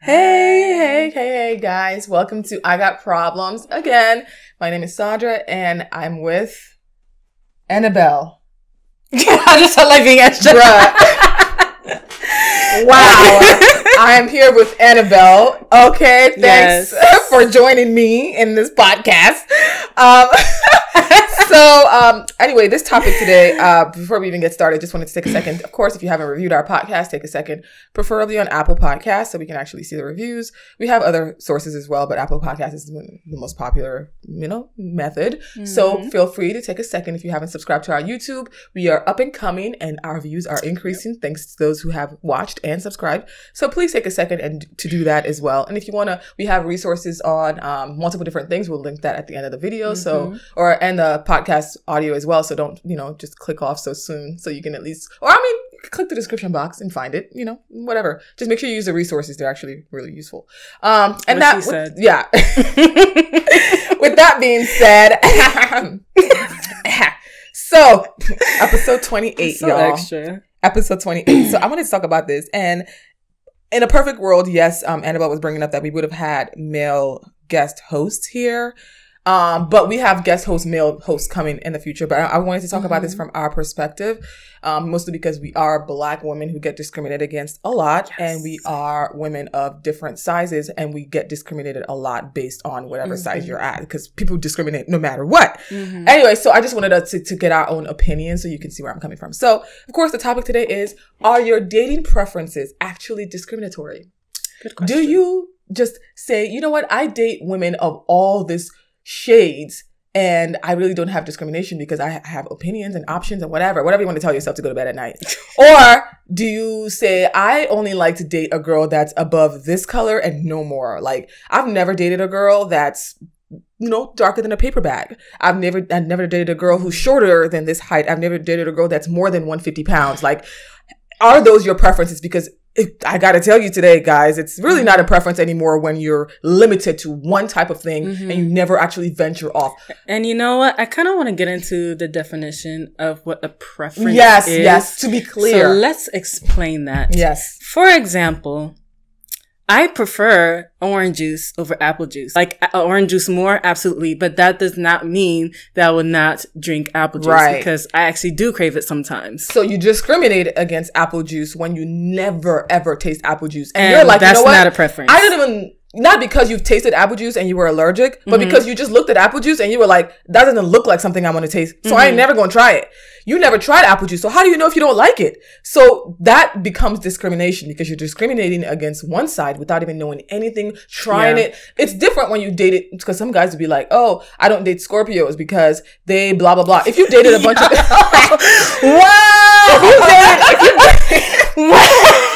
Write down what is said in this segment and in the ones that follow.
Hey, hey, hey, hey, guys. Welcome to I Got Problems again. My name is Sandra and I'm with Annabelle. I just felt like being extra. wow. I'm here with Annabelle. Okay, thanks yes. for joining me in this podcast. Um, so, um, anyway, this topic today, uh, before we even get started, just wanted to take a second. Of course, if you haven't reviewed our podcast, take a second, preferably on Apple Podcasts so we can actually see the reviews. We have other sources as well, but Apple Podcasts is the most popular, you know, method. Mm-hmm. So feel free to take a second if you haven't subscribed to our YouTube. We are up and coming and our views are increasing thanks to those who have watched and subscribed. So please take a second and to do that as well. And if you want to, we have resources on um, multiple different things. We'll link that at the end of the video. Mm-hmm. So, or, and the podcast audio as well. So don't, you know, just click off so soon. So you can at least, or I mean, click the description box and find it, you know, whatever. Just make sure you use the resources. They're actually really useful. Um, and what that, with, yeah. with that being said, so episode 28, so y'all. Extra. Episode 28. so I wanted to talk about this and in a perfect world, yes, um, Annabelle was bringing up that we would have had male guest hosts here. Um, but we have guest host, male hosts coming in the future. But I, I wanted to talk mm-hmm. about this mm-hmm. from our perspective, um, mostly because we are black women who get discriminated against a lot, yes. and we are women of different sizes, and we get discriminated a lot based on whatever mm-hmm. size you're at, because people discriminate no matter what. Mm-hmm. Anyway, so I just wanted us to, to get our own opinion so you can see where I'm coming from. So, of course, the topic today is: Are your dating preferences actually discriminatory? Good question. Do you just say, you know what, I date women of all this shades and I really don't have discrimination because I have opinions and options and whatever, whatever you want to tell yourself to go to bed at night. or do you say, I only like to date a girl that's above this color and no more? Like, I've never dated a girl that's you know, darker than a paper bag. I've never, I've never dated a girl who's shorter than this height. I've never dated a girl that's more than 150 pounds. Like, are those your preferences? Because it, I got to tell you today, guys, it's really not a mm-hmm. preference anymore when you're limited to one type of thing mm-hmm. and you never actually venture off. And you know what? I kind of want to get into the definition of what a preference yes, is. Yes, yes, to be clear. So let's explain that. Yes. For example, I prefer orange juice over apple juice. Like uh, orange juice more, absolutely. But that does not mean that I will not drink apple juice right. because I actually do crave it sometimes. So you discriminate against apple juice when you never ever taste apple juice. And, and you're like, that's you know not a preference. I didn't even not because you've tasted apple juice and you were allergic, but mm-hmm. because you just looked at apple juice and you were like, that doesn't look like something I want to taste. So mm-hmm. I ain't mm-hmm. never going to try it. You never tried apple juice. So how do you know if you don't like it? So that becomes discrimination because you're discriminating against one side without even knowing anything, trying yeah. it. It's different when you date it because some guys would be like, oh, I don't date Scorpios because they blah, blah, blah. If you dated a bunch of. wow! If you dated. If you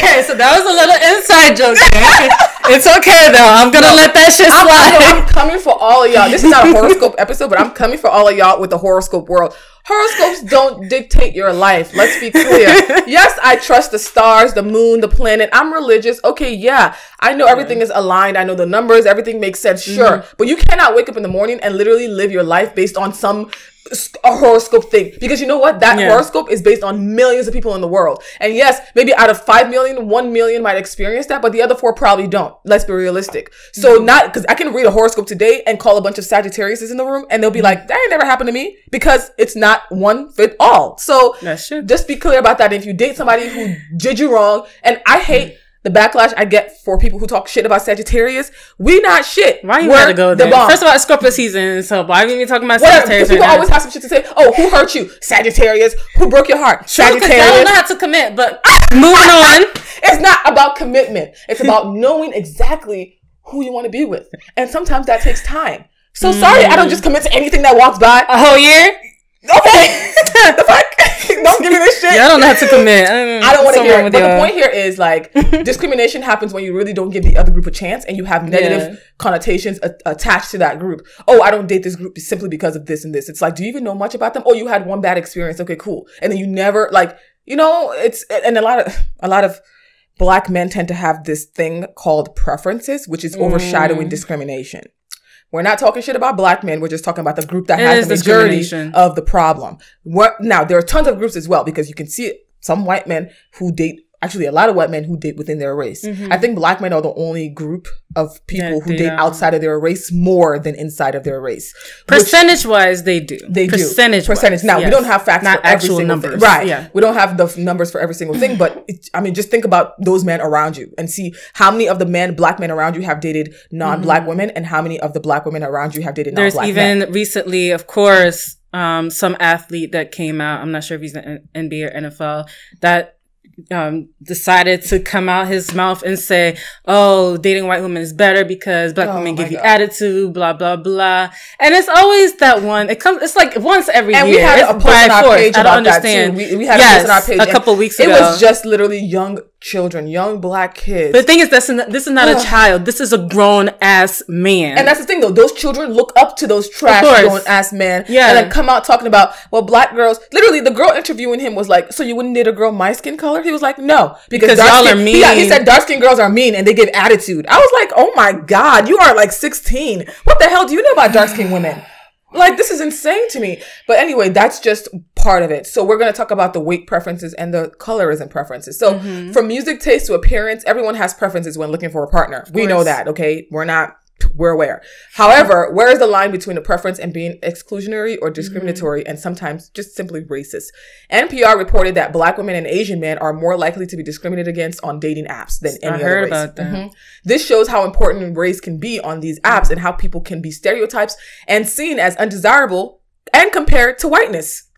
okay, so that was a little inside joke. it's okay though. I'm gonna no, let that shit slide. I'm, I'm, coming for all of y'all. This is not a horoscope episode, but I'm coming for all of y'all with the horoscope world. Horoscopes don't dictate your life. Let's be clear. yes, I trust the stars, the moon, the planet. I'm religious. Okay, yeah. I know everything is aligned. I know the numbers. Everything makes sense. Sure. Mm-hmm. But you cannot wake up in the morning and literally live your life based on some a horoscope thing because you know what that yeah. horoscope is based on millions of people in the world and yes maybe out of 5 million 1 million might experience that but the other four probably don't let's be realistic so mm-hmm. not because i can read a horoscope today and call a bunch of sagittarius in the room and they'll be mm-hmm. like that ain't never happened to me because it's not one fit all so just be clear about that if you date somebody who did you wrong and i hate the backlash I get for people who talk shit about Sagittarius, we not shit. Why you gotta go there? The First of all, it's Scorpio season, so why are we talking about Sagittarius? People right always have some shit to say. Oh, who hurt you? Sagittarius. Who broke your heart? Sagittarius. I don't know how to commit, but moving on. It's not about commitment. It's about knowing exactly who you want to be with, and sometimes that takes time. So mm. sorry, I don't just commit to anything that walks by. A whole year. Okay. the fuck? don't give me this shit. Yeah, I don't know how to commit. I, I don't want to hear it. But the point here is like discrimination happens when you really don't give the other group a chance and you have negative yeah. connotations a- attached to that group. Oh, I don't date this group simply because of this and this. It's like, do you even know much about them? Oh, you had one bad experience. Okay, cool. And then you never like, you know, it's and a lot of a lot of black men tend to have this thing called preferences, which is overshadowing mm. discrimination. We're not talking shit about black men. We're just talking about the group that it has the majority of the problem. What now? There are tons of groups as well because you can see it. Some white men who date actually a lot of white men who date within their race. Mm-hmm. I think black men are the only group of people yeah, who date outside of their race more than inside of their race. Percentage wise, they do. They percentage do. Percentage. Percentage. Now yes. we don't have facts Not for every single numbers. thing. Right. Yeah. We don't have the f- numbers for every single thing, but it, I mean, just think about those men around you and see how many of the men, black men around you, have dated non-black mm-hmm. women, and how many of the black women around you have dated non-black There's even men. recently, of course, um, some athlete that came out. I'm not sure if he's in NBA or NFL that um, decided to come out his mouth and say, "Oh, dating white women is better because black oh women give God. you attitude." Blah blah blah, and it's always that one. It comes. It's like once every and year. We had a post on our page I don't understand. We, we, had yes, a post on our page a couple weeks ago. It was just literally young children, young black kids. But the thing is, that's an, this is not a child. This is a grown ass man. And that's the thing, though. Those children look up to those trash grown ass men. Yeah. And then come out talking about, well, black girls. Literally, the girl interviewing him was like, "So you wouldn't date a girl my skin color?" He was like, "No, because, because y'all skin, are mean." Yeah, he said dark skinned girls are mean and they give attitude. I was like, "Oh my god, you are like 16. What the hell do you know about dark skinned women?" Like this is insane to me. But anyway, that's just part of it. So we're going to talk about the weight preferences and the colorism preferences. So mm-hmm. from music taste to appearance, everyone has preferences when looking for a partner. We know that, okay? We're not we're aware. However, where is the line between a preference and being exclusionary or discriminatory mm-hmm. and sometimes just simply racist? NPR reported that black women and Asian men are more likely to be discriminated against on dating apps than any I other heard race. About that. Mm-hmm. This shows how important race can be on these apps and how people can be stereotypes and seen as undesirable and compared to whiteness.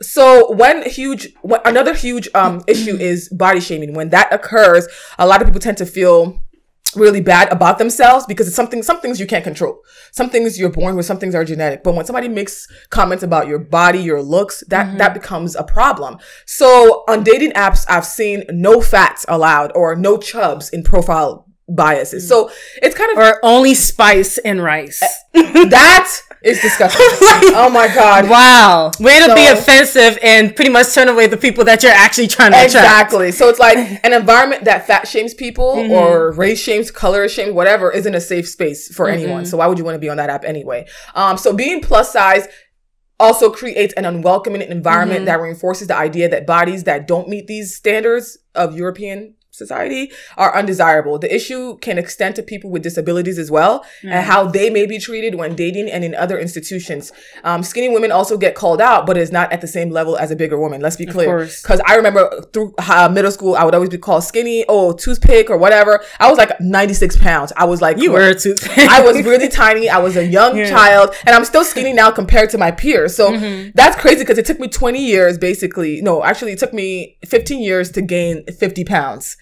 So one huge, another huge um, issue is body shaming. When that occurs, a lot of people tend to feel really bad about themselves because it's something some things you can't control. Some things you're born with some things are genetic. But when somebody makes comments about your body your looks that mm-hmm. that becomes a problem. So on dating apps i've seen no fats allowed or no chubs in profile biases. So it's kind of or only spice and rice. That it's disgusting. oh my god! Wow, way to so, be offensive and pretty much turn away the people that you're actually trying to attract. exactly. Attract. So it's like an environment that fat shames people mm-hmm. or race shames, color shames, whatever, isn't a safe space for mm-hmm. anyone. So why would you want to be on that app anyway? Um, so being plus size also creates an unwelcoming environment mm-hmm. that reinforces the idea that bodies that don't meet these standards of European society are undesirable. The issue can extend to people with disabilities as well mm. and how they may be treated when dating and in other institutions. Um, skinny women also get called out, but it's not at the same level as a bigger woman. Let's be clear. Because I remember through uh, middle school, I would always be called skinny, oh, toothpick or whatever. I was like 96 pounds. I was like, you were a toothpick. I was really tiny. I was a young yeah. child and I'm still skinny now compared to my peers. So mm-hmm. that's crazy because it took me 20 years basically. No, actually it took me 15 years to gain 50 pounds.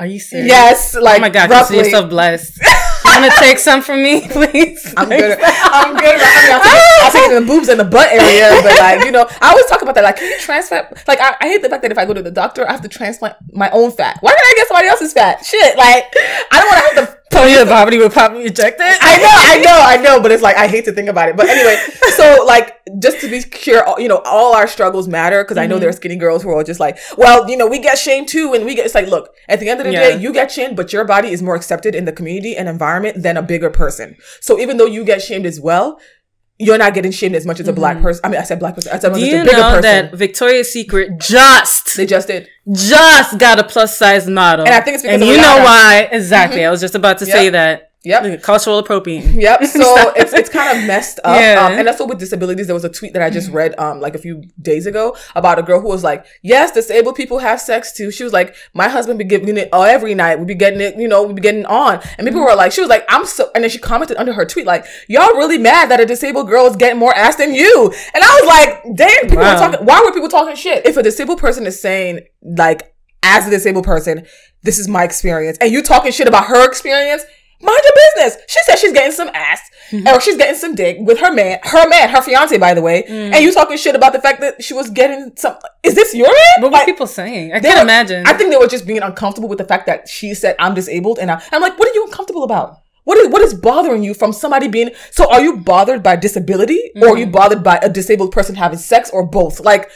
Are you serious? Yes, like oh my god, roughly. consider yourself blessed. you want to take some from me, please? I'm good. I'm good. I mean, I'll take, it, I'll take it in the boobs and the butt area, but like you know, I always talk about that. Like, can you transplant? Like, I, I, hate the fact that if I go to the doctor, I have to transplant my own fat. Why can't I get somebody else's fat? Shit, like I don't want to have to Tony the Bobby would probably reject it. I know, I know, I know, but it's like I hate to think about it. But anyway, so like just to be sure, you know, all our struggles matter because mm-hmm. I know mm-hmm. there are skinny girls who are just like, well, you know, we get shamed too, and we get. It's like, look, at the end of the yeah. day, you get shamed, but your body is more accepted in the community and environment than a bigger person. So even though you get shamed as well, you're not getting shamed as much as a black mm-hmm. person. I mean, I said black person. I said Do you know person. that Victoria's Secret just they just did just got a plus size model, and I think it's because and you know why exactly. Mm-hmm. I was just about to yep. say that. Yep. Cultural appropriating. Yep. So it's it's kind of messed up. Yeah. Um, and also with disabilities, there was a tweet that I just read um like a few days ago about a girl who was like, Yes, disabled people have sex too. She was like, My husband be getting it uh, every night. We be getting it, you know, we be getting on. And people were like, she was like, I'm so and then she commented under her tweet, like, Y'all really mad that a disabled girl is getting more ass than you. And I was like, damn, people wow. talking why were people talking shit? If a disabled person is saying like as a disabled person, this is my experience, and you talking shit about her experience, Mind your business. She said she's getting some ass mm-hmm. or she's getting some dick with her man, her man, her fiance, by the way. Mm. And you talking shit about the fact that she was getting some. Is this your man? What like, were people saying? I can't were, imagine. I think they were just being uncomfortable with the fact that she said, I'm disabled. And I, I'm like, what are you uncomfortable about? What is what is bothering you from somebody being so are you bothered by disability mm. or are you mm-hmm. bothered by a disabled person having sex or both? Like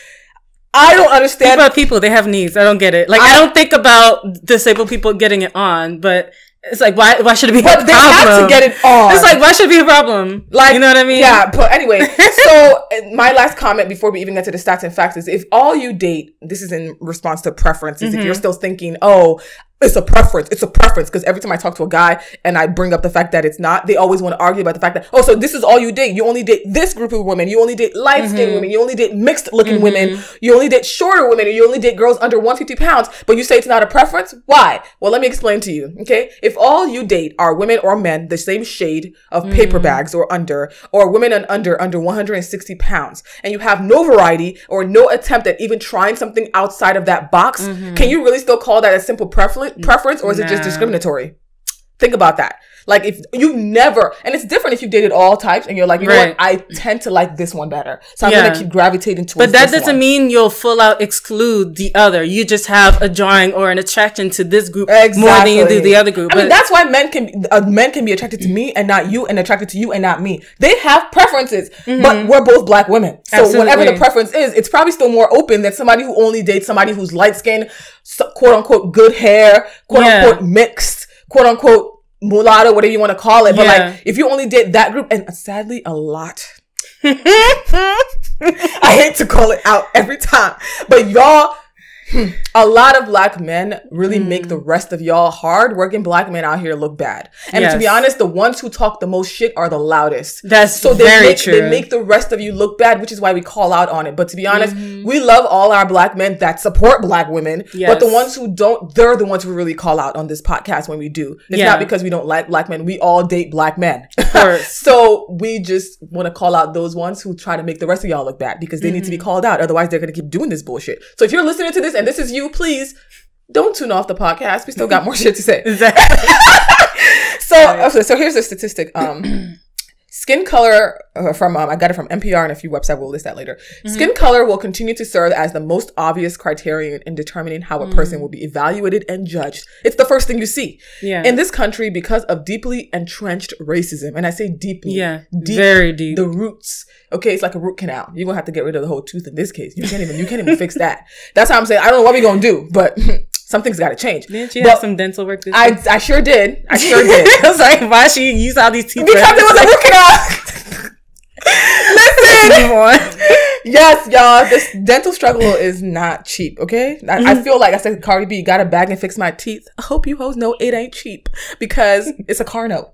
I don't understand. People, people they have needs. I don't get it. Like I, I don't think about disabled people getting it on, but It's like why why should it be but a problem? They have to get it on. It's like why should it be a problem? Like you know what I mean? Yeah. But anyway, so my last comment before we even get to the stats and facts is if all you date, this is in response to preferences. Mm-hmm. If you're still thinking, oh, it's a preference. It's a preference because every time I talk to a guy and I bring up the fact that it's not, they always want to argue about the fact that oh, so this is all you date. You only date this group of women. You only date light skinned mm-hmm. women. You only date mixed looking mm-hmm. women. You only date shorter women. You only date girls under 150 pounds. But you say it's not a preference. Why? Well, let me explain to you. Okay, if all you date are women or men the same shade of mm-hmm. paper bags or under, or women and under under 160 pounds, and you have no variety or no attempt at even trying something outside of that box, mm-hmm. can you really still call that a simple preference? Preference, or is it just discriminatory? Think about that. Like if you never, and it's different if you dated all types and you're like, you right. know what, I tend to like this one better. So I'm yeah. gonna keep gravitating towards But that doesn't one. mean you'll full out exclude the other. You just have a drawing or an attraction to this group exactly. more than you do the other group. I mean, that's why men can, uh, men can be attracted to me and not you and attracted to you and not me. They have preferences, mm-hmm. but we're both black women. So Absolutely. whatever the preference is, it's probably still more open than somebody who only dates somebody who's light skinned, quote unquote good hair, quote yeah. unquote mixed, quote unquote mulatto, whatever you want to call it. But yeah. like, if you only did that group, and sadly, a lot. I hate to call it out every time, but y'all a lot of black men really mm. make the rest of y'all hard working black men out here look bad. And yes. to be honest, the ones who talk the most shit are the loudest. That's so they very make, true. They make the rest of you look bad, which is why we call out on it. But to be honest, mm-hmm. we love all our black men that support black women. Yes. But the ones who don't, they're the ones who really call out on this podcast when we do. It's yeah. not because we don't like black men. We all date black men. So we just want to call out those ones who try to make the rest of y'all look bad because they mm-hmm. need to be mm-hmm. called out. Otherwise, they're going to keep doing this bullshit. So if you're listening to this and this is you, please don't tune off the podcast. We still got more shit to say. Exactly. so, okay, so here's a statistic. Um, Skin color uh, from um, I got it from NPR and a few websites. We'll list that later. Mm-hmm. Skin color will continue to serve as the most obvious criterion in determining how a mm. person will be evaluated and judged. It's the first thing you see. Yeah. In this country, because of deeply entrenched racism, and I say deeply, yeah, deep, very deep. The roots. Okay, it's like a root canal. You're gonna have to get rid of the whole tooth in this case. You can't even you can't even fix that. That's how I'm saying. I don't know what we're gonna do, but something's got to change. Didn't you but have some dental work? This I I sure did. I sure did. I was like, why she use all these teeth? Because it was a root canal. Listen, yes, y'all. This dental struggle is not cheap. Okay, I, mm-hmm. I, feel like I said, Cardi B got a bag and fix my teeth. I hope you hoes know it ain't cheap because it's a car note.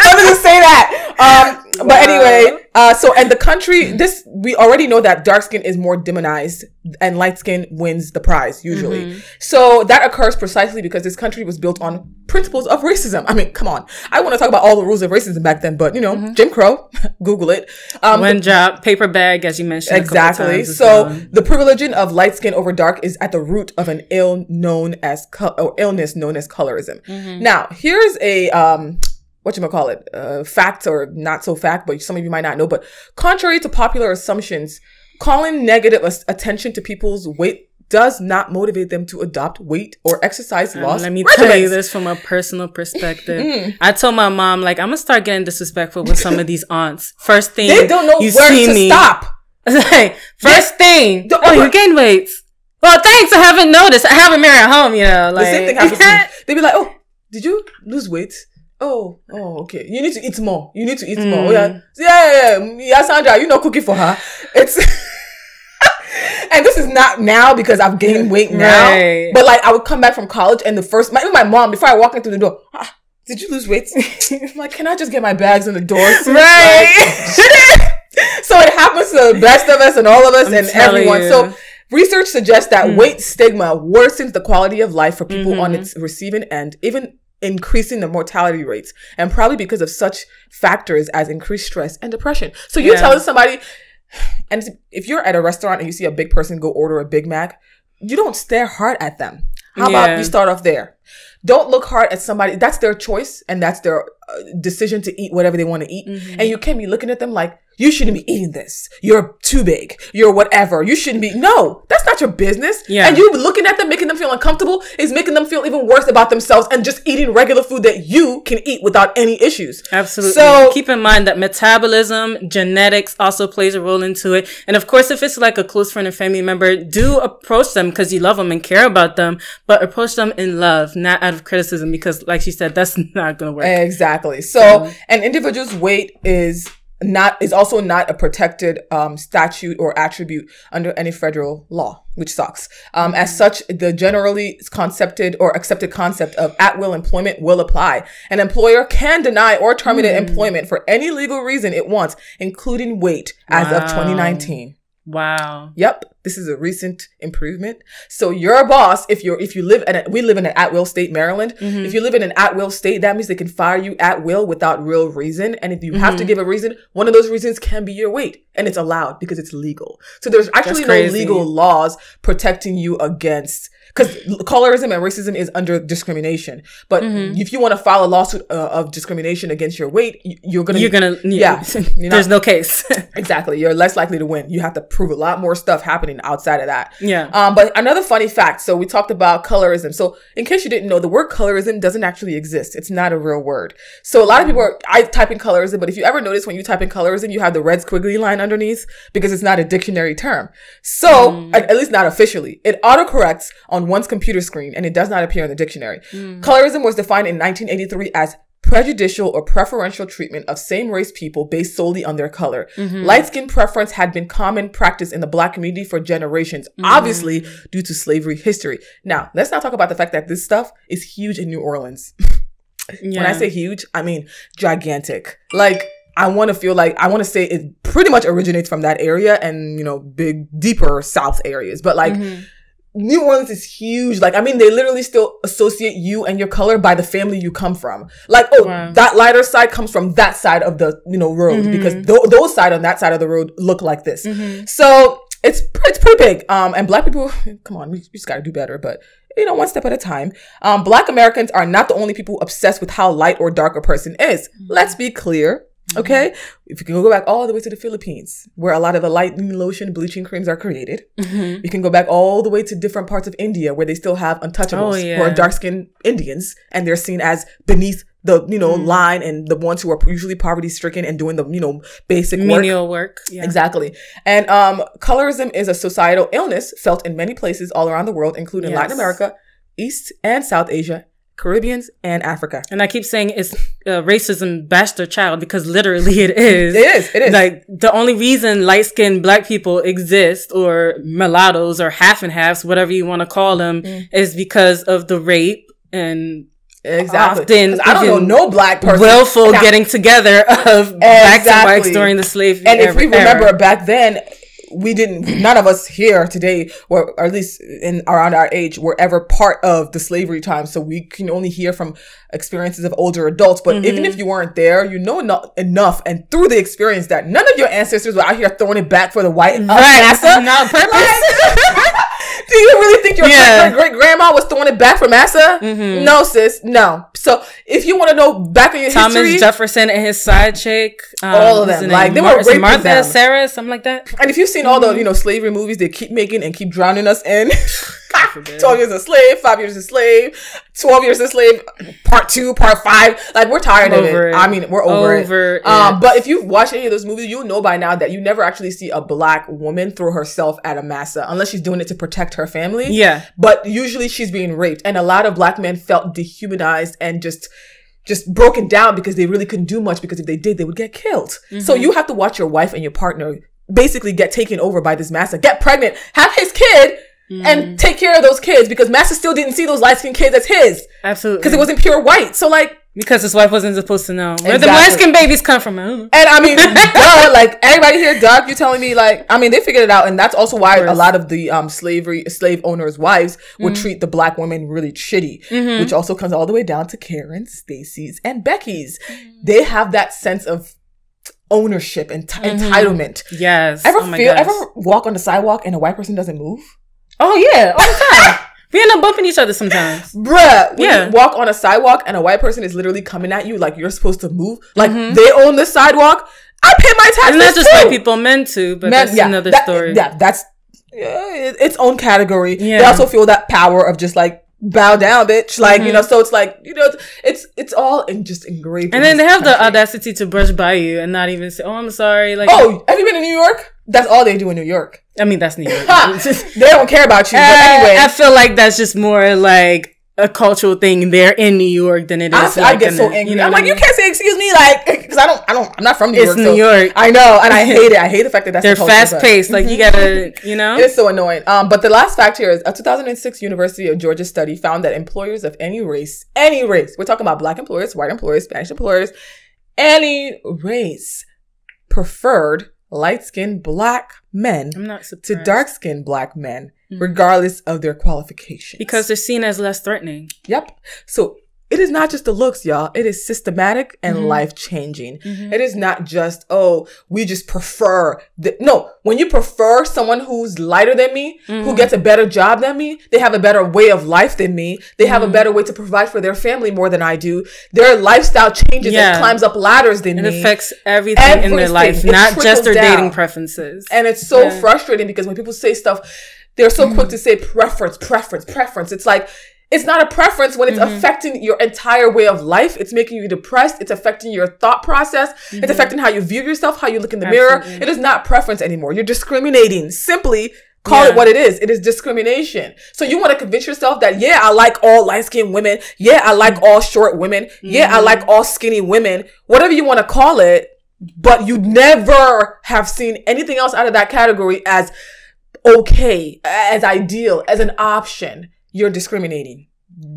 I'm gonna say that. Um, wow. but anyway, uh, so and the country, this we already know that dark skin is more demonized and light skin wins the prize usually. Mm-hmm. So that occurs precisely because this country was built on principles of racism. I mean, come on. I want to talk about all the rules of racism back then, but you know, mm-hmm. Jim Crow, Google it. Um, One job, paper bag, as you mentioned. Exactly. So well. the privileging of light skin over dark is at the root of an ill known as co- or illness known as colorism. Mm-hmm. Now, here's a um, what you call it, uh, fact or not so fact, but some of you might not know. But contrary to popular assumptions, calling negative attention to people's weight does not motivate them to adopt weight or exercise um, loss. Let me regimens. tell you this from a personal perspective. mm. I told my mom, like, I'm gonna start getting disrespectful with some of these aunts. First thing, they don't know you where see to me, stop. like, first thing, oh, you gained weight. Well, thanks. I haven't noticed. I haven't married at home, you know. Like, the same thing happens. They'd be like, "Oh, did you lose weight?" Oh, oh, okay. You need to eat more. You need to eat mm. more. Oh, yeah. yeah, yeah, yeah. Yeah, Sandra, you know cooking for her. It's and this is not now because I've gained weight now. Right. But like I would come back from college and the first my, even my mom, before I walk in through the door, ah, did you lose weight? I'm like, can I just get my bags in the door? Right. Like, so it happens to the best of us and all of us I'm and everyone. You. So research suggests that mm. weight stigma worsens the quality of life for people mm-hmm. on its receiving end, even increasing the mortality rates and probably because of such factors as increased stress and depression. So you're yeah. telling somebody, and if you're at a restaurant and you see a big person go order a Big Mac, you don't stare hard at them. How yeah. about you start off there? Don't look hard at somebody. That's their choice and that's their uh, decision to eat whatever they want to eat. Mm-hmm. And you can't be looking at them like, you shouldn't be eating this. You're too big. You're whatever. You shouldn't be. No, that's not your business. Yeah. And you looking at them, making them feel uncomfortable is making them feel even worse about themselves and just eating regular food that you can eat without any issues. Absolutely. So keep in mind that metabolism, genetics also plays a role into it. And of course, if it's like a close friend or family member, do approach them because you love them and care about them, but approach them in love, not out of criticism because like she said, that's not going to work. Exactly. So um, an individual's weight is not is also not a protected um, statute or attribute under any federal law, which sucks. Um, as such, the generally concepted or accepted concept of at will employment will apply. An employer can deny or terminate mm. employment for any legal reason it wants, including weight, as wow. of 2019. Wow. Yep. This is a recent improvement. So your boss, if you're if you live in a, we live in an at will state, Maryland. Mm-hmm. If you live in an at will state, that means they can fire you at will without real reason. And if you mm-hmm. have to mm-hmm. give a reason, one of those reasons can be your weight, and it's allowed because it's legal. So there's actually no legal laws protecting you against because colorism and racism is under discrimination. But mm-hmm. if you want to file a lawsuit uh, of discrimination against your weight, you're gonna you're gonna yeah. You're there's no case. exactly. You're less likely to win. You have to prove a lot more stuff happening outside of that. Yeah. Um. But another funny fact. So we talked about colorism. So in case you didn't know, the word colorism doesn't actually exist. It's not a real word. So a lot of people are I type in colorism, but if you ever notice when you type in colorism, you have the red squiggly line underneath because it's not a dictionary term. So mm. at, at least not officially, it autocorrects on one's computer screen and it does not appear in the dictionary. Mm. Colorism was defined in 1983 as prejudicial or preferential treatment of same race people based solely on their color. Mm-hmm. Light skin preference had been common practice in the black community for generations, mm-hmm. obviously due to slavery history. Now, let's not talk about the fact that this stuff is huge in New Orleans. yeah. When I say huge, I mean gigantic. Like, I want to feel like I want to say it pretty much originates from that area and you know big deeper south areas but like mm-hmm. New Orleans is huge. Like, I mean, they literally still associate you and your color by the family you come from. Like, oh, wow. that lighter side comes from that side of the, you know, road mm-hmm. because th- those side on that side of the road look like this. Mm-hmm. So it's, it's pretty big. Um, and black people, come on, we, we just gotta do better, but you know, one step at a time. Um, black Americans are not the only people obsessed with how light or dark a person is. Mm-hmm. Let's be clear. Mm-hmm. Okay. If you can go back all the way to the Philippines, where a lot of the lightening lotion, bleaching creams are created. Mm-hmm. You can go back all the way to different parts of India where they still have untouchables oh, yeah. who are dark skinned Indians and they're seen as beneath the, you know, mm. line and the ones who are usually poverty stricken and doing the, you know, basic menial work. work. Yeah. Exactly. And, um, colorism is a societal illness felt in many places all around the world, including yes. Latin America, East and South Asia, Caribbeans, and Africa. And I keep saying it's uh, racism bastard child because literally it is. it is. It is. Like the only reason light skinned black people exist or mulattoes or half and halves, whatever you want to call them, mm. is because of the rape and Exactly. Often, I don't know no black person willful getting together of exactly. blacks and whites during the slave. And if we remember era. back then, we didn't none of us here today or, or at least in around our age were ever part of the slavery time. So we can only hear from experiences of older adults. But mm-hmm. even if you weren't there you know enough, enough. And through the experience that none of your ancestors were out here throwing it back for the white right. not purpose Do you really think your yeah. great grandma was throwing it back for massa? Mm-hmm. No, sis, no. So if you want to know back in your Thomas history, Jefferson and his side chick, um, all of them, like they Mar- were raping Martha, them. Sarah, something like that. And if you've seen mm-hmm. all the you know slavery movies, they keep making and keep drowning us in. 12 years a slave, five years a slave, 12 years a slave, part two, part five. Like, we're tired of it. it. I mean, we're over, over it. it. Um, but if you've watched any of those movies, you'll know by now that you never actually see a black woman throw herself at a massa unless she's doing it to protect her family. Yeah. But usually she's being raped. And a lot of black men felt dehumanized and just just broken down because they really couldn't do much because if they did, they would get killed. Mm-hmm. So you have to watch your wife and your partner basically get taken over by this massa, get pregnant, have his kid, mm. and take care of those kids because Master still didn't see those light skinned kids as his. Absolutely. Because it wasn't pure white. So like because his wife wasn't supposed to know where exactly. the light skinned babies come from. And I mean, duh, like everybody here, Doug, you're telling me like I mean they figured it out, and that's also why a lot of the um slavery slave owners' wives would mm treat the black women really shitty, mm-hmm. which also comes all the way down to Karen, Stacy's, and Becky's. mm They have that sense of ownership and t- mm-hmm. entitlement. Yes. Ever oh feel? Gosh. Ever walk on the sidewalk and a white person doesn't move? Oh yeah, all the time. we end up bumping each other sometimes. Bruh, yeah. walk on a sidewalk and a white person is literally coming at you like you're supposed to move. Like mm-hmm. they own the sidewalk. I pay my taxes. And not just white people, men too, but men, that's yeah, another that, story. Yeah, that's uh, its own category. Yeah. They also feel that power of just like bow down, bitch. Like, mm-hmm. you know, so it's like, you know, it's, it's all in just engraved. And then they have country. the audacity to brush by you and not even say, oh, I'm sorry. Like, oh, have you been in New York? That's all they do in New York. I mean, that's New York. they don't care about you. Uh, but anyway. I feel like that's just more like, a cultural thing there in New York than it is. I, like I get so angry. You know I'm like, I mean? you can't say excuse me, like, because I don't, I don't, I'm not from New York. It's New so York. I know, and I hate it. I hate the fact that that's they're the fast paced. Like you gotta, you know, it's so annoying. Um, but the last fact here is a 2006 University of Georgia study found that employers of any race, any race, we're talking about black employers, white employers, Spanish employers, any race, preferred light skinned black men to dark skinned black men mm-hmm. regardless of their qualifications. Because they're seen as less threatening. Yep. So it is not just the looks, y'all. It is systematic and mm-hmm. life changing. Mm-hmm. It is not just, oh, we just prefer the, no, when you prefer someone who's lighter than me, mm-hmm. who gets a better job than me, they have a better way of life than me. They have a mm-hmm. better way to provide for their family more than I do. Their lifestyle changes yeah. and climbs up ladders than it me. It affects everything, everything, in their life, it not just their down. dating preferences. And it's so yeah. frustrating because when people say stuff, they're so quick to say preference, preference, preference. It's like, it's not a preference when it's mm-hmm. affecting your entire way of life. It's making you depressed. It's affecting your thought process. Mm-hmm. It's affecting how you view yourself, how you look in the Absolutely. mirror. It is not preference anymore. You're discriminating. Simply call yeah. it what it is. It is discrimination. So you want to convince yourself that, yeah, I like all light skinned women. Yeah, I like all short women. Yeah, I mm-hmm. like all skinny women. Whatever you want to call it. But you never have seen anything else out of that category as okay, as ideal, as an option you're discriminating.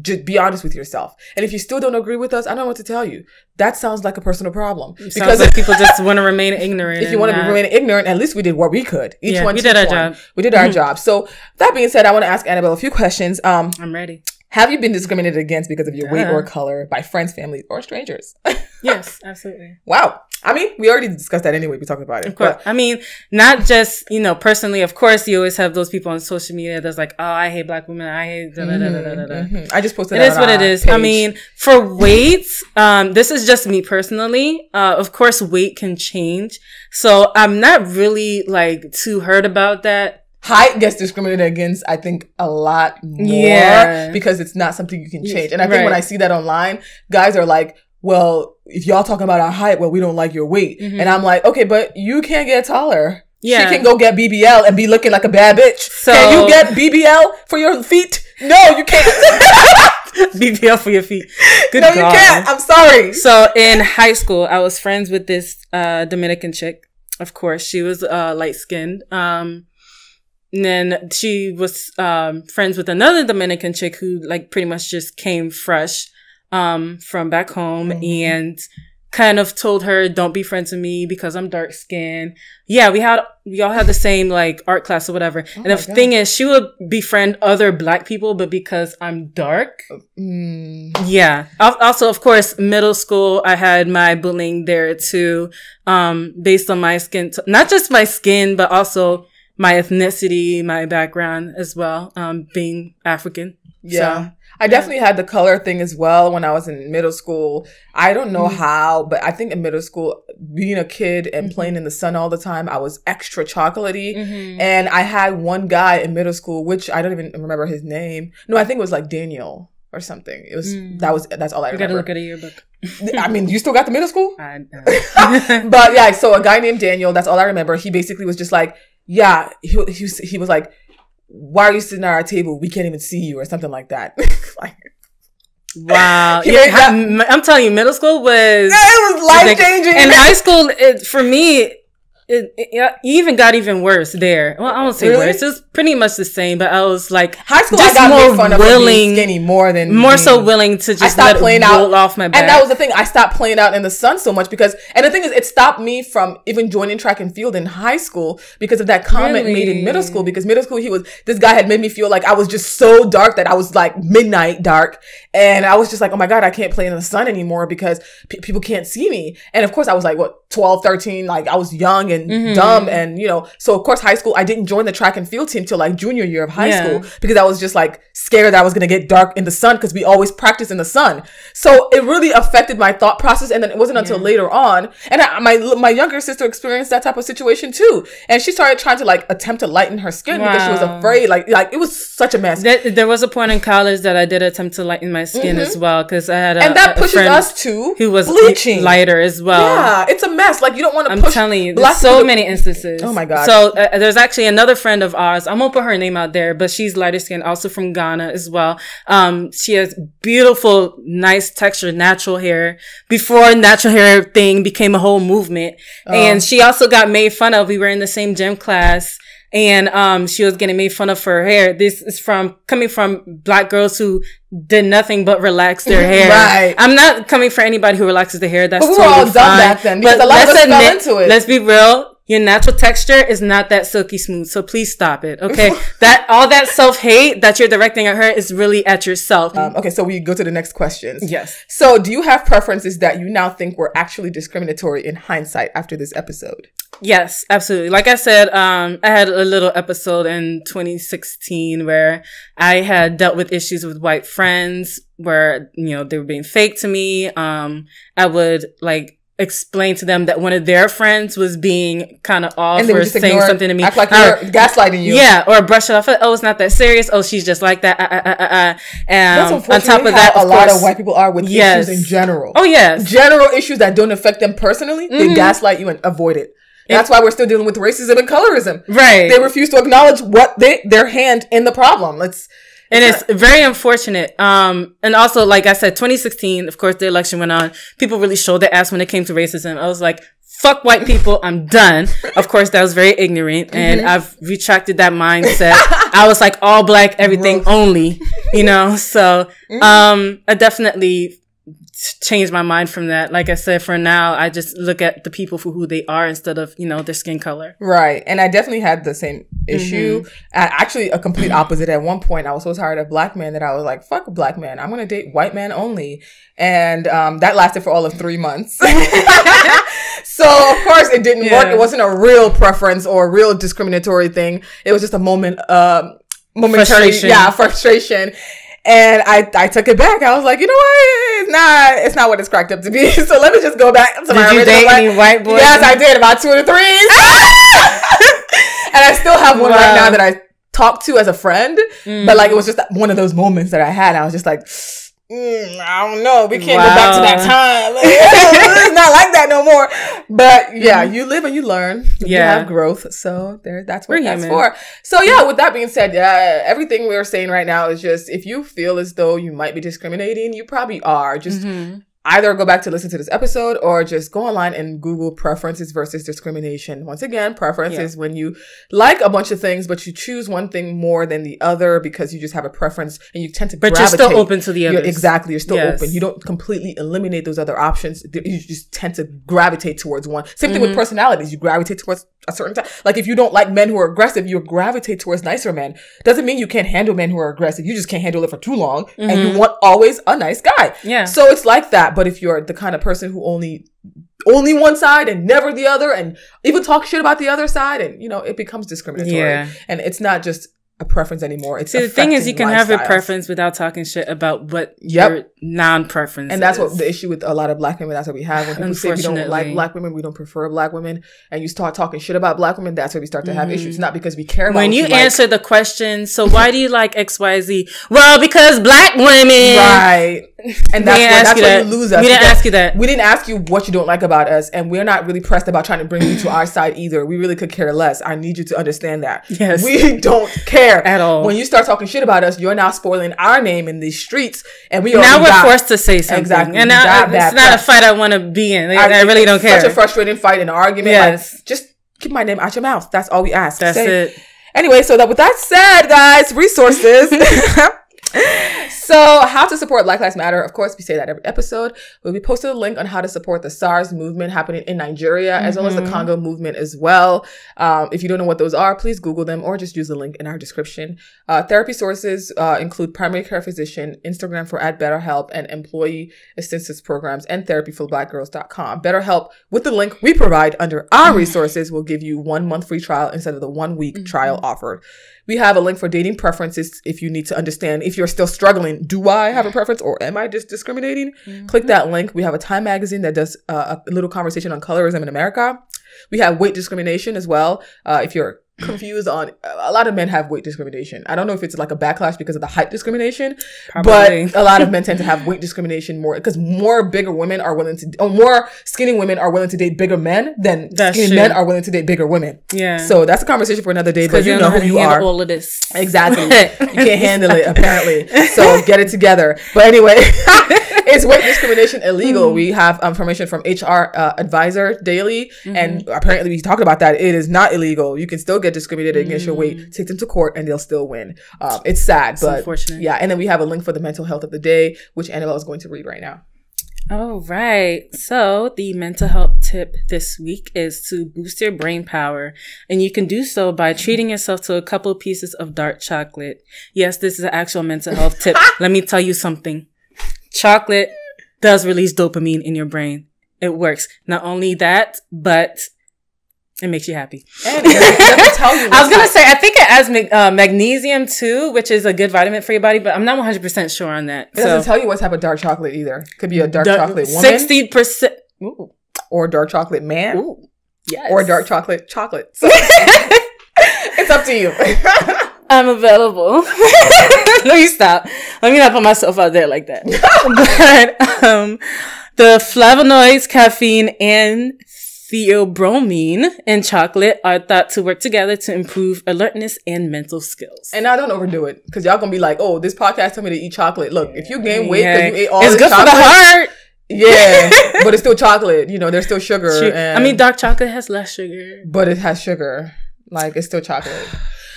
Just be honest with yourself. And if you still don't agree with us, I don't know what to tell you. That sounds like a personal problem. It because like people just want to remain ignorant. If you want to remain ignorant, at least we did what we could. Each yeah, one, we did our one. job. We did our job. So that being said, I want to ask Annabelle a few questions. Um, I'm ready. Have you been discriminated against because of your weight or color by friends, family, or strangers? yes, absolutely. Wow. I mean, we already discussed that anyway. We talked about it. Of course. But. I mean, not just, you know, personally, of course, you always have those people on social media that's like, oh, I hate black women. I hate da da da da da da. Mm-hmm. I just posted It is what it is. Page. I mean, for weight, um, this is just me personally. Uh, of course, weight can change. So I'm not really like too hurt about that height gets discriminated against, I think, a lot more yeah. because it's not something you can change. And I think right. when I see that online, guys are like, well, if y'all talking about our height, well, we don't like your weight. Mm-hmm. And I'm like, okay, but you can't get taller. Yeah. She can go get BBL and be looking like a bad bitch. So, can you get BBL for your feet? No, you can't. BBL for your feet. Good no, God. you can't. I'm sorry. So in high school, I was friends with this uh, Dominican chick. Of course, she was uh, light skinned. Um, and then she was um, friends with another Dominican chick who like pretty much just came fresh um, from back home mm-hmm. and kind of told her, don't be friends with me because I'm dark skinned. Yeah, we had, we all had the same like art class or whatever. Oh and the God. thing is, she would befriend other black people, but because I'm dark. Mm. Yeah. Also, of course, middle school, I had my bullying there too, um, based on my skin, t- not just my skin, but also my ethnicity, my background as well, um, being African. Yeah. So, I definitely had the color thing as well when I was in middle school. I don't know mm-hmm. how, but I think in middle school, being a kid and mm-hmm. playing in the sun all the time, I was extra chocolatey. Mm-hmm. And I had one guy in middle school, which I don't even remember his name. No, I think it was like Daniel or something. It was mm. that was that's all I you remember. gotta look at a yearbook. I mean, you still got the middle school? I, uh. but yeah, so a guy named Daniel, that's all I remember. He basically was just like, yeah, he, he, was, he was like, why are you sitting at our table? We can't even see you or something like that. like, Wow. yeah, that, I'm telling you, middle school was. Yeah, it was life changing. And high school, it, for me, it, it, even got even worse there. Well, I won't say really? worse. It was pretty much the same, but I was like high school. Just I got more fun willing, of skinny more than more so willing to just I stopped playing out off my back. And that was the thing. I stopped playing out in the sun so much because, and the thing is, it stopped me from even joining track and field in high school because of that comment really? made in middle school. Because middle school, he was this guy had made me feel like I was just so dark that I was like midnight dark, and I was just like, oh my god, I can't play in the sun anymore because p- people can't see me. And of course, I was like what 12, 13, like I was young and mm-hmm. dumb and you know so of course high school i didn't join the track and field team till like junior year of high yeah. school because i was just like scared that i was going to get dark in the sun because we always practice in the sun so it really affected my thought process and then it wasn't until yeah. later on and I, my my younger sister experienced that type of situation too and she started trying to like attempt to lighten her skin wow. because she was afraid like like it was such a mess there, there, was a point in college that i did attempt to lighten my skin mm-hmm. as well because i had a, and that pushes us to who was bleaching lighter as well yeah it's a mess like you don't want to i'm telling you there's so many instances. Oh my god. So uh, there's actually another friend of ours. I'm gonna put her name out there but she's lighter skin also from ghana as well. Um she has beautiful nice texture natural hair. Before natural hair thing became a whole movement. Oh. and she also got made fun of. We were in the same gym class and um, she was getting made fun of for her hair. This is from coming from black girls who did nothing but relax their hair. right. I'm not coming for anybody who relaxes their hair. That's but we totally were all fine. done back then because but a lot of us admit, fell into it. Let's be real your natural texture is not that silky smooth. So please stop it. Okay. that all that self hate that you're directing at her is really at yourself. Um, okay. So we go to the next questions. Yes. So do you have preferences that you now think were actually discriminatory in hindsight after this episode? Yes, absolutely. Like I said, um, I had a little episode in 2016 where I had dealt with issues with white friends where, you know, they were being fake to me. Um, I would like explain to them that one of their friends was being kind of off or saying something to me. Act like uh, gaslighting you. Yeah, or brush it off. Oh, it's not that serious. Oh, she's just like that. Uh, uh, uh, uh. And on top of that, a lot of white people are with yes. issues in general. Oh, yes. General issues that don't affect them personally, mm-hmm. they gaslight you and avoid it. That's why we're still dealing with racism and colorism. Right. They refuse to acknowledge what they, their hand in the problem. Let's, and it's very unfortunate. Um, and also, like I said, 2016, of course, the election went on. People really showed their ass when it came to racism. I was like, fuck white people. I'm done. Of course, that was very ignorant. And mm-hmm. I've retracted that mindset. I was like all black, everything only, you know? So, mm-hmm. um, I definitely changed my mind from that. Like I said, for now, I just look at the people for who they are instead of, you know, their skin color. Right. And I definitely had the same issue. Mm-hmm. Actually, a complete opposite. At one point, I was so tired of black men that I was like, fuck black man. I'm going to date white men only. And um, that lasted for all of three months. so, of course, it didn't yeah. work. It wasn't a real preference or a real discriminatory thing. It was just a moment, uh, momentary, frustration. yeah, frustration and I, I took it back. I was like, you know what? It's not, it's not what it's cracked up to be. So let me just go back to did my you date any white boys? Yes, I did. About two or three. and I still have one wow. right now that I talk to as a friend. Mm. But like, it was just one of those moments that I had. I was just like, Mm, I don't know. We can't wow. go back to that time. it's not like that no more. But yeah, mm-hmm. you live and you learn. Yeah, you have growth. So there, that's what We're that's human. for. So yeah, with that being said, yeah, everything we are saying right now is just if you feel as though you might be discriminating, you probably are. Just mm-hmm either go back to listen to this episode or just go online and Google preferences versus discrimination. Once again, preference yeah. is when you like a bunch of things, but you choose one thing more than the other because you just have a preference and you tend to But gravitate. you're still open to the other. Exactly. You're still yes. open. You don't completely eliminate those other options. You just tend to gravitate towards one. Same mm-hmm. thing with mm-hmm. personalities. You gravitate towards a certain time. Like if you don't like men who are aggressive, you gravitate towards nicer men. Doesn't mean you can't handle men who are aggressive. You just can't handle it for too long mm-hmm. and you mm-hmm. want always a nice guy. Yeah. So it's like that. But if you're the kind of person who only only one side and never the other and even talk shit about the other side and you know it becomes discriminatory yeah. and it's not just a preference anymore. It's See, the thing is, you can have a preference without talking shit about what yep. your non-preference. And that's is. what the issue with a lot of black women. That's what we have when people say we don't like black women, we don't prefer black women, and you start talking shit about black women. That's where we start to have mm-hmm. issues. Not because we care. When you, you answer like. the question, so why do you like X Y Z? Well, because black women, right? And that's, where, that's where you lose us. We didn't ask you that. We didn't ask you what you don't like about us, and we're not really pressed about trying to bring you to our side either. We really could care less. I need you to understand that. Yes, we don't care at all. When you start talking shit about us, you're now spoiling our name in these streets, and we are. now we're got, forced to say something. Exactly, and now it's not a fight I want to be in. I, I really don't care. Such a frustrating fight and argument. Yes, like, just keep my name out your mouth. That's all we ask. That's say. it. Anyway, so that with that said, guys, resources. so, how to support Black Lives Matter? Of course, we say that every episode. We'll be posted a link on how to support the SARS movement happening in Nigeria, mm-hmm. as well as the mm-hmm. Congo movement as well. Um, if you don't know what those are, please Google them or just use the link in our description. Uh, therapy sources uh, include primary care physician, Instagram for at BetterHelp, and employee assistance programs, and therapyforblackgirls.com. BetterHelp, with the link we provide under our resources, will give you one month free trial instead of the one week mm-hmm. trial offered. We have a link for dating preferences if you need to understand if you're still struggling. Do I have a preference or am I just discriminating? Mm-hmm. Click that link. We have a Time magazine that does uh, a little conversation on colorism in America. We have weight discrimination as well. Uh, if you're confused on a lot of men have weight discrimination. I don't know if it's like a backlash because of the height discrimination, Probably. but a lot of men tend to have weight discrimination more because more bigger women are willing to, or more skinny women are willing to date bigger men than that's skinny true. men are willing to date bigger women. Yeah. So that's a conversation for another day. But you know who you are. All of this. Exactly. you can't handle it apparently. So get it together. But anyway, is weight discrimination illegal? Mm. We have information from HR uh, Advisor Daily, mm-hmm. and apparently we talked about that. It is not illegal. You can still get discriminated mm. against your weight. Take them to court, and they'll still win. Um, it's sad, but unfortunate. yeah. And then we have a link for the mental health of the day, which Annabelle is going to read right now. All right. So the mental health tip this week is to boost your brain power. And you can do so by treating yourself to a couple pieces of dark chocolate. Yes, this is an actual mental health tip. Let me tell you something. Chocolate does release dopamine in your brain. It works. Not only that, but it makes you happy. And it tell you I was gonna say I think it adds mag- uh, magnesium too, which is a good vitamin for your body, but I'm not 100 percent sure on that. It so. doesn't tell you what type of dark chocolate either. Could be a dark chocolate woman, sixty percent, or dark chocolate man, Ooh. yes, or dark chocolate chocolate. So it's up to you. I'm available. Let me stop. Let me not put myself out there like that. but um, the flavonoids, caffeine, and theobromine in chocolate are thought to work together to improve alertness and mental skills. And I don't overdo it because y'all gonna be like, "Oh, this podcast told me to eat chocolate." Look, if you gain weight because yeah. you ate all the chocolate. it's good chocolate, for the heart. Yeah, but it's still chocolate. You know, there's still sugar. I mean, dark chocolate has less sugar, but it has sugar. Like it's still chocolate.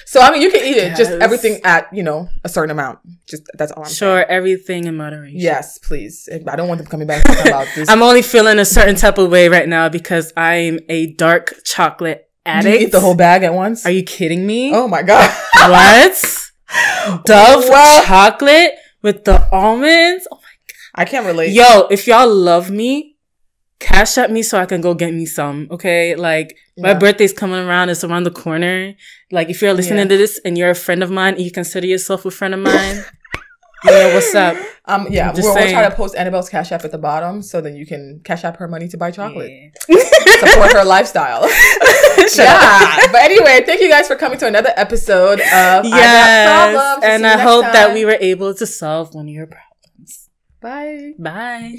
So I mean, you can eat it, just everything at you know a certain amount. Just that's all I'm sure. Saying. everything in moderation. Yes, please. I don't want them coming back about this. I'm only feeling a certain type of way right now because I'm a dark chocolate addict. Eat the whole bag at once? Are you kidding me? Oh my god! what? Dove chocolate with the almonds. Oh my god! I can't relate. Yo, if y'all love me, cash at me so I can go get me some. Okay. Like yeah. my birthday's coming around. It's around the corner. Like if you're listening yeah. to this and you're a friend of mine and you consider yourself a friend of mine, you know what's up. Um, yeah, we'll, we'll, try to post Annabelle's cash app at the bottom so then you can cash out her money to buy chocolate. Yeah. Support her lifestyle. yeah. But anyway, thank you guys for coming to another episode of yes. And I hope time. that we were able to solve one of your problems. Bye. Bye.